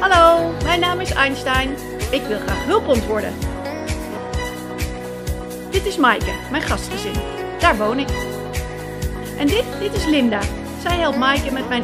Hallo, mijn naam is Einstein. Ik wil graag hulphond worden. Dit is Maaike, mijn gastgezin. Daar woon ik. En dit, dit is Linda. Zij helpt Maaike met mijn